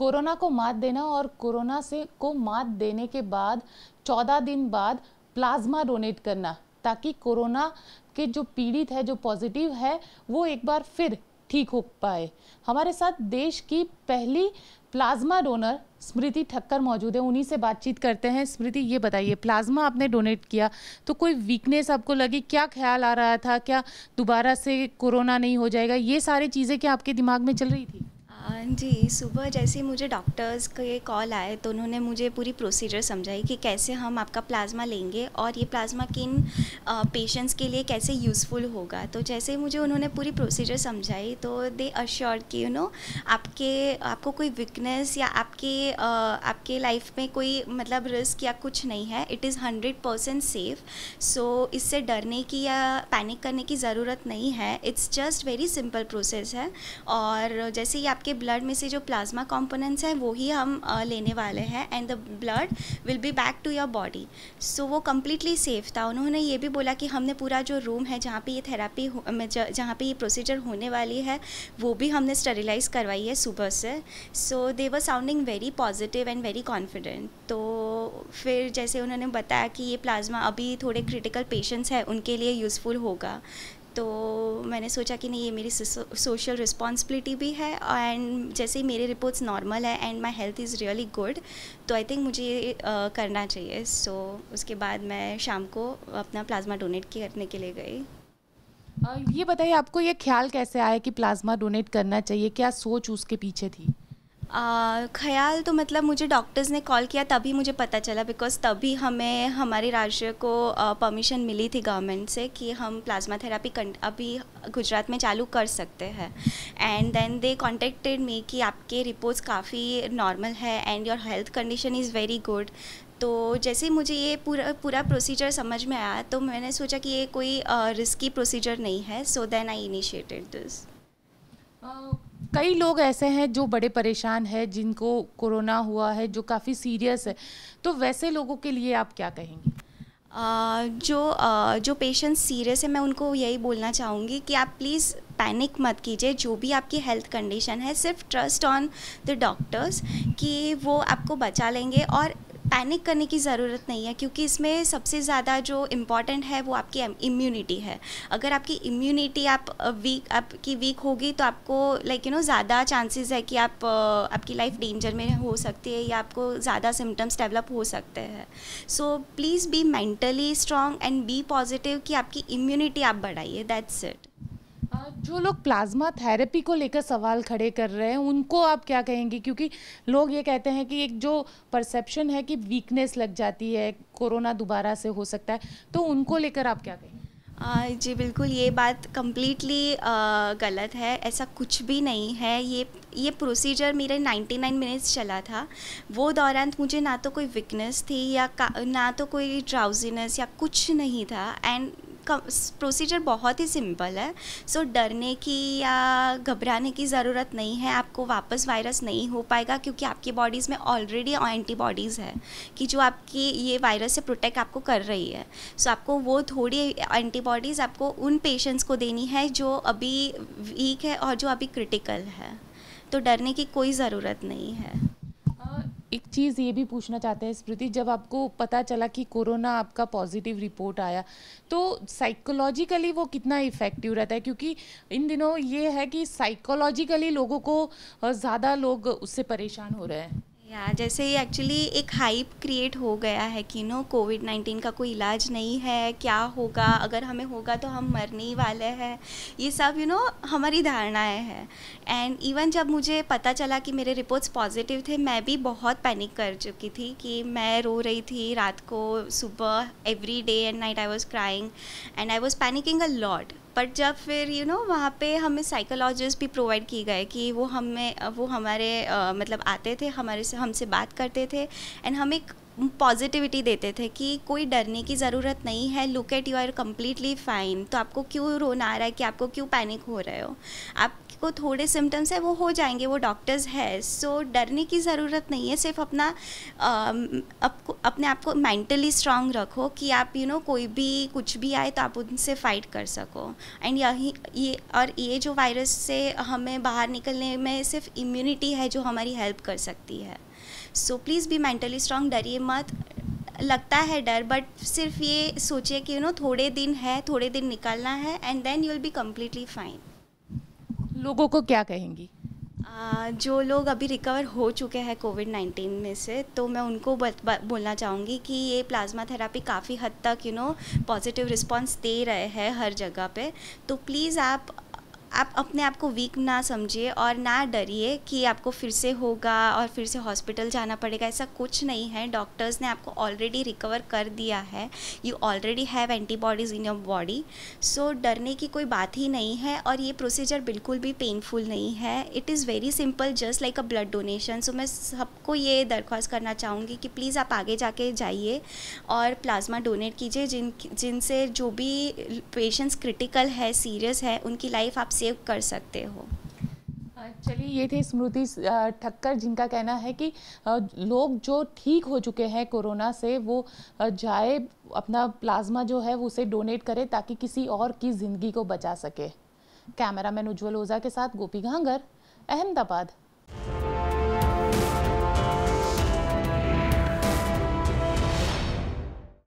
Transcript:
Corona को मात देना और कोरोना से को मात देने के बाद, चौदह दिन बाद प्लाज्मा डोनेट करना, ताकि कोरोना के जो पीड़ित है, जो पॉजिटिव है, वो एक बार फिर ठीक हो पाए। हमारे साथ देश की पहली प्लाज्मा डोनर स्मृति ठक्कर मौजूद है, उन्हीं से बातचीत करते हैं। स्मृति, ये बताइए, प्लाज्मा आपने डोनेट किया तो कोई वीकनेस आपको लगी? क्या ख्याल आ रहा था? क्या दोबारा से कोरोना नहीं हो जाएगा? ये सारी चीज़ें क्या आपके दिमाग में चल रही थी? जी, सुबह जैसे ही मुझे डॉक्टर्स के कॉल आए तो उन्होंने मुझे पूरी प्रोसीजर समझाई कि कैसे हम आपका प्लाज्मा लेंगे और ये प्लाज्मा किन पेशेंट्स के लिए कैसे यूज़फुल होगा। तो जैसे ही मुझे उन्होंने पूरी प्रोसीजर समझाई तो दे अश्योर कि यू नो आपके, आपको कोई वीकनेस या आपके आपके लाइफ में कोई मतलब रिस्क या कुछ नहीं है it is hundred percent safe so इससे डरने की या पैनिक करने की ज़रूरत नहीं है it's just very simple process है। और जैसे ही आपके ब्लड में से जो प्लाज्मा कॉम्पोनेंट्स हैं, वो ही हम लेने वाले हैं and the blood will be back to your body so वो कम्प्लीटली सेफ़ था। उन्होंने ये भी बोला कि हमने पूरा जो रूम है, जहाँ पे ये थेरापी जहाँ पे ये प्रोसीजर होने वाली है, वो भी हमने स्टरिलाइज करवाई है सुबह से। So they were sounding very positive and very confident तो फिर जैसे उन्होंने बताया कि ये प्लाज्मा अभी थोड़े क्रिटिकल पेशेंट्स हैं, उनके लिए यूज़फुल होगा। तो मैंने सोचा कि नहीं ये मेरी सोशल रिस्पॉन्सिबिलिटी भी है एंड जैसे ही मेरे रिपोर्ट्स नॉर्मल है and my health is really good तो आई थिंक मुझे ये uh, करना चाहिए। सो so, उसके बाद मैं शाम को अपना प्लाज्मा डोनेट करने के लिए गई। ये बताइए आपको ये ख्याल कैसे आया कि प्लाज्मा डोनेट करना चाहिए? क्या सोच उसके पीछे थी? ख्याल तो मतलब मुझे डॉक्टर्स ने कॉल किया, तभी मुझे पता चला बिकॉज़ तभी हमें, हमारे राज्य को परमिशन मिली थी गवर्नमेंट से कि हम प्लाज्मा थेरापी अभी गुजरात में चालू कर सकते हैं। And then they contacted me कि आपके रिपोर्ट्स काफ़ी नॉर्मल है and your health condition is very good तो जैसे ही मुझे ये पूरा पूरा प्रोसीजर समझ में आया तो मैंने सोचा कि ये कोई रिस्की प्रोसीजर नहीं है so then I initiated this कई लोग ऐसे हैं जो बड़े परेशान हैं जिनको कोरोना हुआ है जो काफ़ी सीरियस है। तो वैसे लोगों के लिए आप क्या कहेंगी? Uh, जो uh, जो पेशेंट सीरियस है मैं उनको यही बोलना चाहूँगी कि आप प्लीज़ पैनिक मत कीजिए। जो भी आपकी हेल्थ कंडीशन है सिर्फ़ ट्रस्ट ऑन द डॉक्टर्स कि वो आपको बचा लेंगे और पैनिक करने की ज़रूरत नहीं है, क्योंकि इसमें सबसे ज़्यादा जो इंपॉर्टेंट है वो आपकी इम्यूनिटी है। अगर आपकी इम्यूनिटी आप वीक आपकी वीक होगी तो आपको लाइक यू नो ज़्यादा चांसेस है कि आप आपकी लाइफ डेंजर में हो सकती है या आपको ज़्यादा सिम्टम्स डेवलप हो सकते हैं। So please be mentally strong and be positive कि आपकी इम्यूनिटी आप बढ़ाइए दैट्स इट जो लोग प्लाज्मा थेरेपी को लेकर सवाल खड़े कर रहे हैं, उनको आप क्या कहेंगे? क्योंकि लोग ये कहते हैं कि एक जो परसेप्शन है कि वीकनेस लग जाती है, कोरोना दोबारा से हो सकता है तो उनको लेकर आप क्या कहेंगे? जी बिल्कुल, ये बात कम्प्लीटली गलत है, ऐसा कुछ भी नहीं है। ये ये प्रोसीजर मेरे 99 मिनट्स चला था। वो दौरान मुझे ना तो कोई वीकनेस थी या ना तो कोई ड्राउजीनेस या कुछ नहीं था। एंड प्रोसीजर बहुत ही सिंपल है। सो so, डरने की या घबराने की ज़रूरत नहीं है। आपको वापस वायरस नहीं हो पाएगा क्योंकि आपकी बॉडीज़ में ऑलरेडी एंटीबॉडीज़ है कि जो आपकी ये वायरस से प्रोटेक्ट आपको कर रही है। सो so, आपको वो थोड़ी एंटीबॉडीज़ आपको उन पेशेंट्स को देनी है जो अभी वीक है और जो अभी क्रिटिकल है। तो डरने की कोई ज़रूरत नहीं है। चीज़ ये भी पूछना चाहते हैं, स्मृति, जब आपको पता चला कि कोरोना आपका पॉजिटिव रिपोर्ट आया तो साइकोलॉजिकली वो कितना इफ़ेक्टिव रहता है? क्योंकि इन दिनों ये है कि साइकोलॉजिकली लोगों को ज़्यादा लोग उससे परेशान हो रहे हैं। या जैसे एक्चुअली एक हाइप क्रिएट हो गया है कि नो कोविड नाइन्टीन का कोई इलाज नहीं है क्या होगा? अगर हमें होगा तो हम मरने ही वाले हैं। ये सब यू you नो know, हमारी धारणाएँ हैं। एंड इवन जब मुझे पता चला कि मेरे रिपोर्ट्स पॉजिटिव थे मैं भी बहुत पैनिक कर चुकी थी कि मैं रो रही थी रात को सुबह every day and night I was crying and I was panicking a lot but जब फिर यू नो वहाँ पे हमें साइकोलॉजिस्ट भी प्रोवाइड की गए कि वो हमें, वो हमारे मतलब आते थे, हमारे से, हमसे बात करते थे। एंड हमें पॉजिटिविटी देते थे कि कोई डरने की ज़रूरत नहीं है look at you are completely fine तो आपको क्यों रोना आ रहा है कि आपको क्यों पैनिक हो रहे हो? आपको थोड़े सिम्टम्स है वो हो जाएँगे वो डॉक्टर्स है. सो so, डरने की ज़रूरत नहीं है सिर्फ़ अपना आपको अपने आप को मेंटली स्ट्रांग रखो कि आप यू you नो know, कोई भी कुछ भी आए तो आप उनसे फाइट कर सको. एंड यही ये और ये जो वायरस से हमें बाहर निकलने में सिर्फ़ इम्यूनिटी है जो हमारी हेल्प कर सकती है. So please be mentally strong डरिए मत। लगता है डर बट सिर्फ़ ये सोचिए कि यू नो थोड़े दिन है थोड़े दिन निकलना है and then you will be completely fine लोगों को क्या कहेंगी? Uh, जो लोग अभी रिकवर हो चुके हैं कोविड नाइन्टीन में से तो मैं उनको बोलना चाहूँगी कि ये प्लाज्मा थेरापी काफ़ी हद तक यू नो पॉजिटिव रिस्पांस दे रहे हैं हर जगह पे। तो प्लीज़ आप आप अपने आप को वीक ना समझिए और ना डरिए कि आपको फिर से होगा और फिर से हॉस्पिटल जाना पड़ेगा, ऐसा कुछ नहीं है। डॉक्टर्स ने आपको ऑलरेडी रिकवर कर दिया है। You already have antibodies in your body so डरने की कोई बात ही नहीं है और ये प्रोसीजर बिल्कुल भी पेनफुल नहीं है। It is very simple just like a blood donation so मैं सबको ये दरख्वास्त करना चाहूँगी कि प्लीज़ आप आगे जाके जाइए और प्लाज्मा डोनेट कीजिए। जिन, जिनसे जो भी पेशेंट्स क्रिटिकल है सीरियस है, उनकी लाइफ आप सेव कर सकते हो। चलिए, ये थे स्मृति ठक्कर जिनका कहना है कि लोग जो ठीक हो चुके हैं कोरोना से, वो जाए, अपना प्लाज्मा जो है वो उसे डोनेट करे ताकि किसी और की ज़िंदगी को बचा सके। कैमरामैन उज्जवल ओझा के साथ गोपी घांगर, अहमदाबाद।